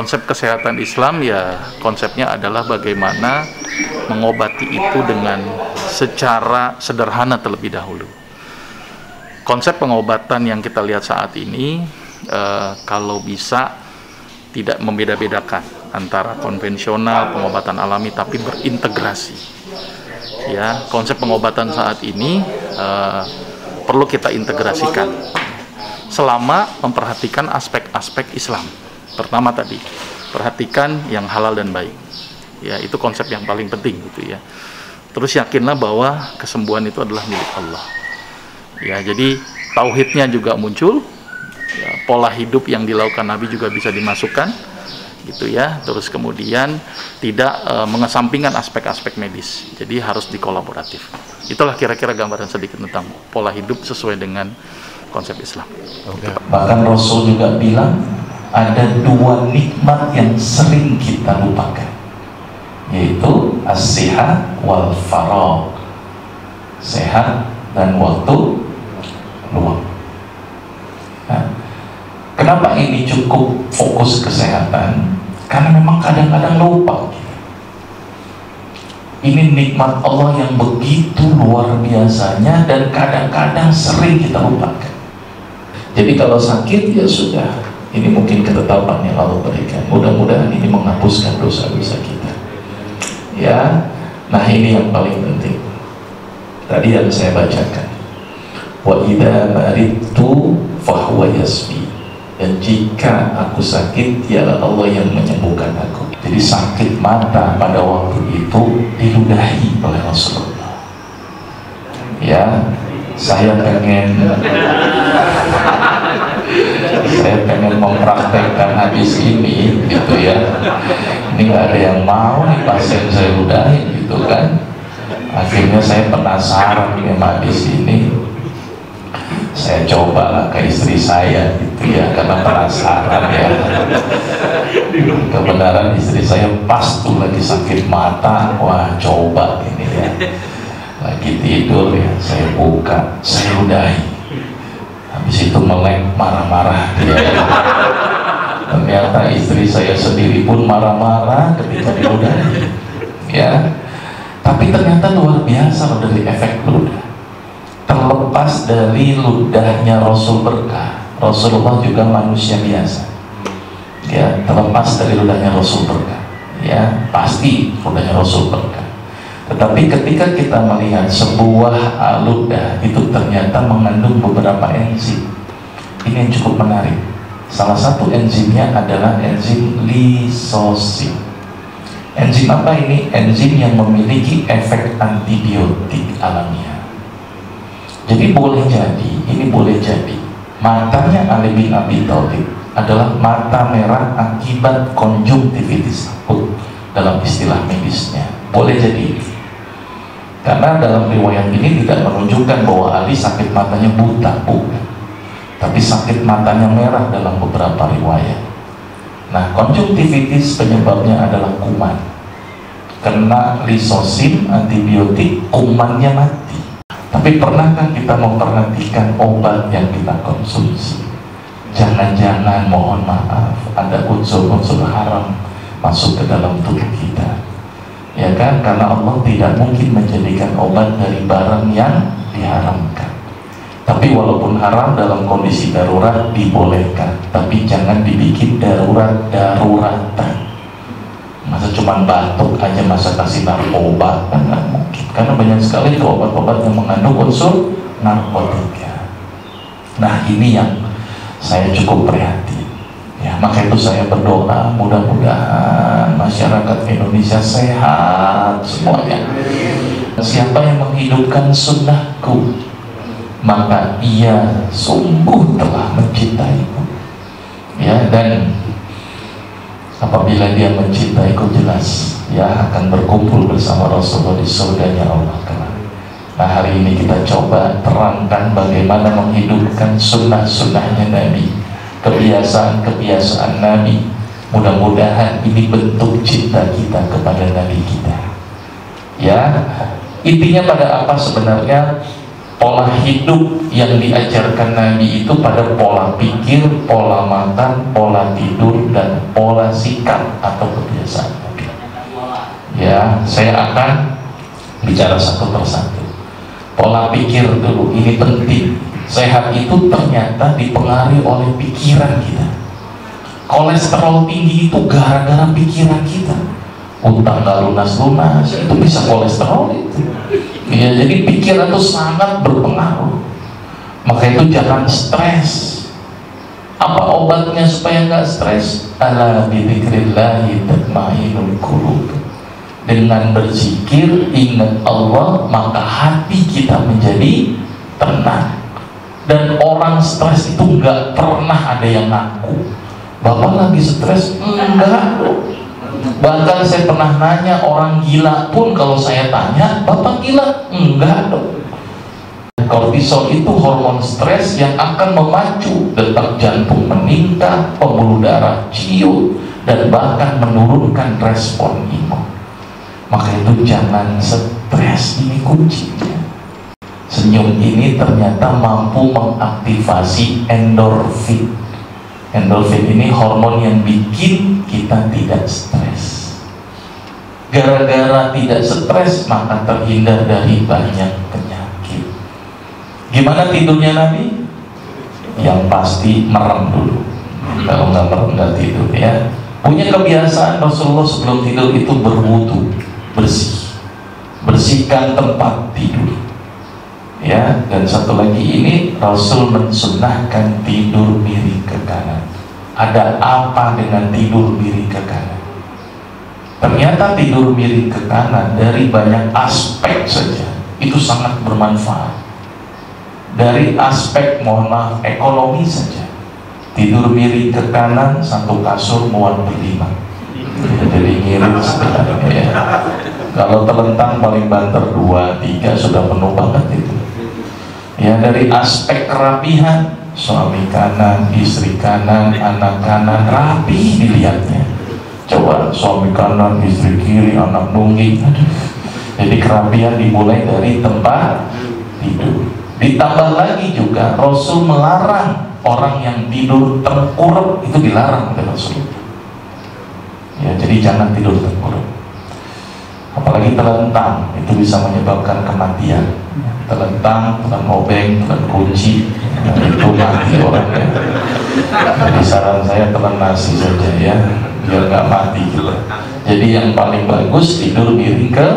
konsep kesehatan Islam ya konsepnya adalah bagaimana mengobati itu dengan secara sederhana terlebih dahulu. Konsep pengobatan yang kita lihat saat ini eh, kalau bisa tidak membeda-bedakan antara konvensional pengobatan alami tapi berintegrasi. Ya, konsep pengobatan saat ini eh, perlu kita integrasikan selama memperhatikan aspek-aspek Islam pertama tadi perhatikan yang halal dan baik. Ya itu konsep yang paling penting gitu ya. Terus yakinlah bahwa kesembuhan itu adalah milik Allah. Ya jadi tauhidnya juga muncul ya, pola hidup yang dilakukan Nabi juga bisa dimasukkan gitu ya. Terus kemudian tidak e, mengesampingkan aspek-aspek medis jadi harus dikolaboratif. Itulah kira-kira gambaran sedikit tentang pola hidup sesuai dengan konsep Islam. Okay. Bahkan Rasul juga bilang ada dua nikmat yang sering kita lupakan yaitu as-sihat wal farag. Sehat dan waktu luang. Nah, kenapa ini cukup fokus kesehatan? Karena memang kadang-kadang lupa. Ini nikmat Allah yang begitu luar biasanya dan kadang-kadang sering kita lupakan. Jadi kalau sakit ya sudah ini mungkin ketetapan yang Allah berikan. Mudah-mudahan ini menghapuskan dosa-dosa kita. Ya, nah ini yang paling penting. Tadi yang saya bacakan. Wa idza maritu fahuwa yasfi. Dan jika aku sakit, dialah Allah yang menyembuhkan aku. Jadi sakit mata pada waktu itu diludahi oleh Rasulullah. Ya, saya pengen saya pengen mempraktekkan habis ini gitu ya. Ini nggak ada yang mau nih pasien saya udahin gitu kan. Akhirnya saya penasaran dengan hadis ini. Saya coba lah ke istri saya gitu ya karena penasaran ya. Kebenaran istri saya pas tuh lagi sakit mata. Wah coba ini ya. Lagi tidur ya saya buka saya udahi habis itu melek marah-marah. Ternyata istri saya sendiri pun marah-marah ketika diludahi ya. Tapi ternyata luar biasa loh dari efek ludah terlepas dari ludahnya Rasul berkah Rasulullah juga manusia biasa. Ya terlepas dari ludahnya Rasul berkah. Ya pasti ludahnya Rasul berkah. Tetapi ketika kita melihat sebuah ludah itu ternyata mengandung beberapa enzim. Ini yang cukup menarik. Salah satu enzimnya adalah enzim lisosim. Enzim apa ini? Enzim yang memiliki efek antibiotik alamiah. Jadi boleh jadi, ini boleh jadi matanya Ali bin adalah mata merah akibat konjungtivitis akut dalam istilah medisnya. Boleh jadi karena dalam riwayat ini tidak menunjukkan bahwa Ali sakit matanya buta, bukan. Tapi sakit matanya merah dalam beberapa riwayat. Nah, konjungtivitis penyebabnya adalah kuman. Kena lisosim, antibiotik, kumannya mati. Tapi pernahkah kita memperhatikan obat yang kita konsumsi? Jangan-jangan mohon maaf ada unsur-unsur haram masuk ke dalam tubuh kita ya kan? Karena Allah tidak mungkin menjadikan obat dari barang yang diharamkan. Tapi walaupun haram dalam kondisi darurat dibolehkan. Tapi jangan dibikin darurat daruratan masa cuma batuk aja masa kasih narkoba? Kan nggak mungkin. Karena banyak sekali obat-obat yang mengandung unsur narkotika. Nah ini yang saya cukup prihatin maka itu saya berdoa mudah-mudahan masyarakat Indonesia sehat semuanya. Siapa yang menghidupkan sunnahku, maka ia sungguh telah mencintaiku. Ya, dan apabila dia mencintaiku jelas ya akan berkumpul bersama Rasulullah di surganya Allah Nah hari ini kita coba terangkan bagaimana menghidupkan sunnah-sunnahnya Nabi kebiasaan-kebiasaan Nabi mudah-mudahan ini bentuk cinta kita kepada Nabi kita ya intinya pada apa sebenarnya pola hidup yang diajarkan Nabi itu pada pola pikir, pola makan, pola tidur, dan pola sikap atau kebiasaan. Ya, saya akan bicara satu persatu. Pola pikir dulu, ini penting. Sehat itu ternyata dipengaruhi oleh pikiran kita. Kolesterol tinggi itu gara-gara pikiran kita. Utang gak lunas-lunas, itu bisa kolesterol itu. Ya jadi pikiran itu sangat berpengaruh. Maka itu jangan stres. Apa obatnya supaya nggak stres? Ala bidzikrillahi tatma'innul qulub. Dengan berzikir ingat Allah maka hati kita menjadi tenang dan orang stres itu nggak pernah ada yang ngaku bapak lagi stres enggak Bahkan saya pernah nanya orang gila pun kalau saya tanya, Bapak gila? Enggak dong. Kortisol itu hormon stres yang akan memacu detak jantung meningkat, pembuluh darah ciut, dan bahkan menurunkan respon imun. Maka itu jangan stres, ini kuncinya. Senyum ini ternyata mampu mengaktifasi endorfin. Endorfin ini hormon yang bikin kita tidak stres. Gara-gara tidak stres maka terhindar dari banyak penyakit. Gimana tidurnya Nabi? yang pasti merem dulu. Kalau nggak merem nggak tidur ya. Punya kebiasaan Rasulullah sebelum tidur itu berwudu bersih. Bersihkan tempat tidur ya dan satu lagi ini Rasul mensunahkan tidur miring ke kanan. Ada apa dengan tidur miring ke kanan? Ternyata tidur miring ke kanan dari banyak aspek saja itu sangat bermanfaat. Dari aspek mohon maaf ekonomi saja. Tidur miring ke kanan satu kasur muat berlima. Jadi ngirit sebenarnya ya. Kalau terlentang paling banter dua tiga sudah penuh banget itu ya dari aspek kerapihan suami kanan, istri kanan, anak kanan rapi dilihatnya. Coba suami kanan, istri kiri, anak nungging jadi kerapian dimulai dari tempat tidur. Ditambah lagi juga Rasul melarang orang yang tidur tengkurap itu dilarang oleh Rasul. Ya jadi jangan tidur tengkurap apalagi terlentang itu bisa menyebabkan kematian terlentang, telan obeng, telan kunci itu mati orangnya jadi saran saya telan nasi saja ya biar nggak mati gitu jadi yang paling bagus tidur miring ke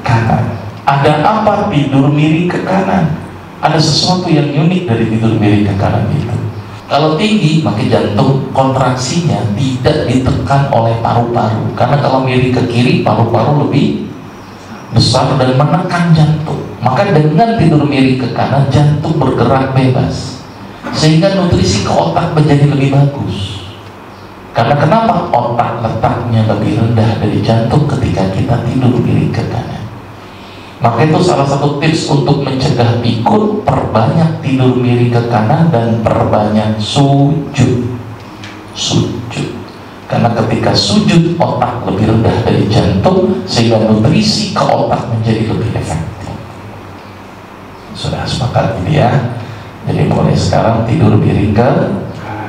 kanan. Ada apa tidur miring ke kanan? Ada sesuatu yang unik dari tidur miring ke kanan itu. Kalau tinggi maka jantung kontraksinya tidak ditekan oleh paru-paru. Karena kalau miring ke kiri paru-paru lebih besar dan menekan jantung. Maka dengan tidur miring ke kanan jantung bergerak bebas. Sehingga nutrisi ke otak menjadi lebih bagus. Karena kenapa otak letaknya lebih rendah dari jantung ketika kita tidur miring ke kanan? Maka itu salah satu tips untuk mencegah pikun perbanyak tidur miring ke kanan dan perbanyak sujud. Sujud karena ketika sujud otak lebih rendah dari jantung sehingga nutrisi ke otak menjadi lebih efektif. Sudah sepakat ini ya? Jadi mulai sekarang tidur miring ke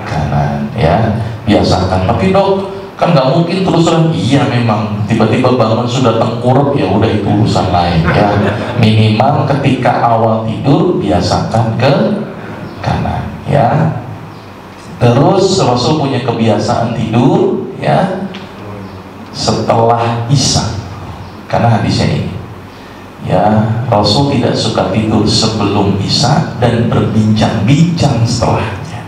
kanan ya. Biasakan tapi dok. Kan nggak mungkin terus terang iya memang. Tiba-tiba bangun sudah tengkurap ya udah itu urusan lain ya. Minimal ketika awal tidur biasakan ke kanan ya terus Rasul punya kebiasaan tidur ya setelah isya. Karena hadisnya ini. Ya Rasul tidak suka tidur sebelum Isya dan berbincang-bincang setelahnya.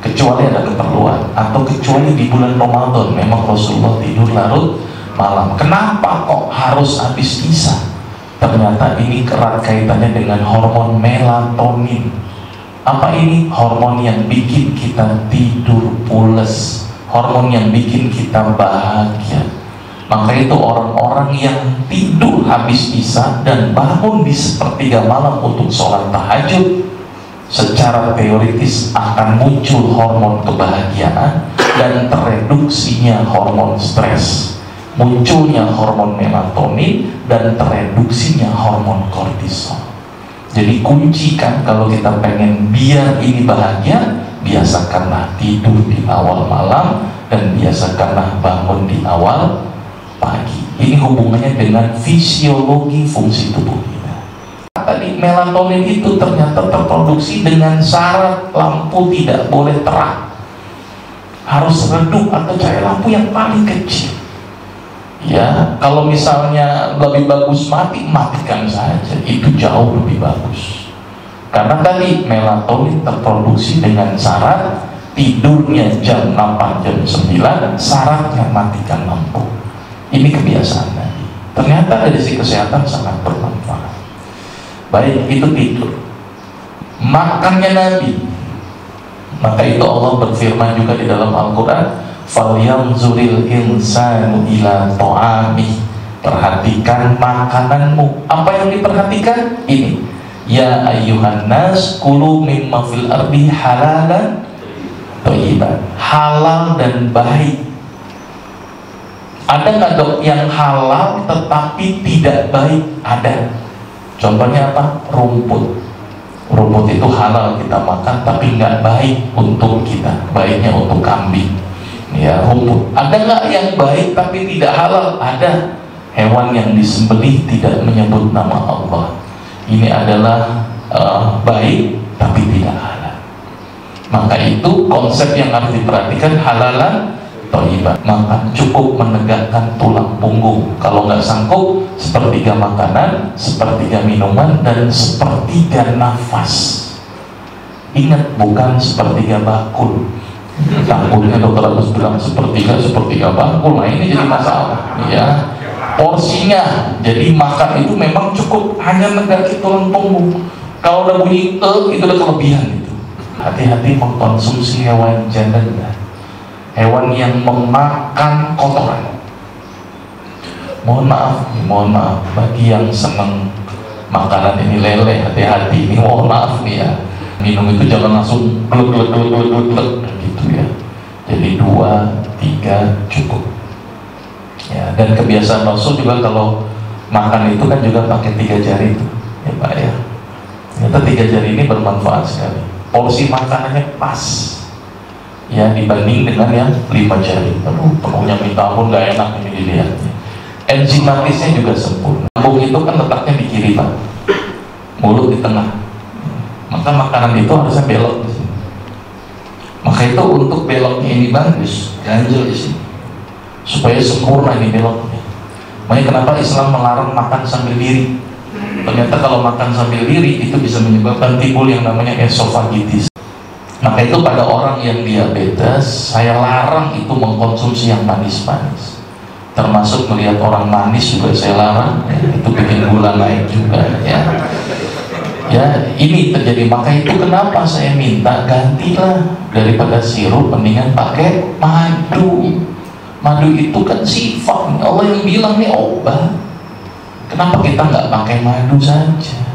Kecuali ada keperluan atau kecuali di bulan Ramadan memang Rasulullah tidur larut malam. Kenapa kok harus habis Isya? Ternyata ini erat kaitannya dengan hormon melatonin apa ini? Hormon yang bikin kita tidur pules. Hormon yang bikin kita bahagia. Maka itu orang-orang yang tidur habis isya dan bangun di sepertiga malam untuk sholat tahajud secara teoritis akan muncul hormon kebahagiaan dan tereduksinya hormon stres. Munculnya hormon melatonin dan tereduksinya hormon kortisol jadi kunci kan kalau kita pengen biar ini bahagia biasakanlah tidur di awal malam dan biasakanlah bangun di awal pagi. Ini hubungannya dengan fisiologi fungsi tubuh kita. Tadi melatonin itu ternyata terproduksi dengan syarat lampu tidak boleh terang harus redup atau cahaya lampu yang paling kecil ya kalau misalnya lebih bagus mati matikan saja. Itu jauh lebih bagus. Karena tadi melatonin terproduksi dengan syarat tidurnya jam 8 jam 9 syaratnya matikan lampu. Ini kebiasaan tadi. Ternyata dari sisi kesehatan sangat bermanfaat. Baik itu tidur. Makannya Nabi. Maka itu Allah berfirman juga di dalam Al-Quran falyanzuril insanu ila ta'ami. Perhatikan makananmu. Apa yang diperhatikan? Ini. Ya ayuhan nas kulu mimma fil ardi halalan thayyiban. Halal dan baik. Ada nggak dok yang halal tetapi tidak baik? Ada. Contohnya apa? Rumput. Rumput itu halal kita makan tapi nggak baik untuk kita. Baiknya untuk kambing ya rumput ada nggak yang baik tapi tidak halal? Ada. Hewan yang disembelih tidak menyebut nama Allah. Ini adalah uh, baik tapi tidak halal. Maka itu konsep yang harus diperhatikan halalan toibah maka cukup menegakkan tulang punggung. Kalau nggak sanggup sepertiga makanan sepertiga minuman dan sepertiga nafas. Ingat bukan sepertiga bakul takutnya dokter Agus bilang sepertiga bangkul nah ini jadi masalah? Ya porsinya jadi makan itu memang cukup hanya mendaki tulang punggung. Kalau udah bunyi e itu udah kelebihan itu hati-hati mengkonsumsi hewan janda hewan yang memakan kotoran. Mohon maaf mohon maaf. Bagi yang seneng makanan ini lele hati-hati. Ini mohon maaf nih ya. Minum itu jangan langsung gluk gluk gluk gluk ya jadi dua tiga cukup. Ya dan kebiasaan Rasul juga kalau makan itu kan juga pakai tiga jari itu ya Pak ya. Ternyata tiga jari ini bermanfaat sekali. Porsi makanannya pas. Ya dibanding dengan yang lima jari. Aduh penuhnya minta ampun gak enak ini dilihatnya. Enzimatisnya juga sempurna. Lambung itu kan letaknya di kiri Pak. Mulut di tengah. Maka makanan itu harusnya belok maka itu untuk beloknya ini bagus ganjil di sini. Supaya sempurna ini beloknya. Makanya kenapa Islam melarang makan sambil diri? Ternyata kalau makan sambil diri itu bisa menyebabkan timbul yang namanya esofagitis. Maka itu pada orang yang diabetes saya larang itu mengkonsumsi yang manis-manis. Termasuk melihat orang manis juga saya larang ya, itu bikin gula naik juga ya ya ini terjadi. Maka itu kenapa saya minta gantilah daripada sirup mendingan pakai madu. Madu itu kan sifat. Allah yang bilang nih obat. Kenapa kita nggak pakai madu saja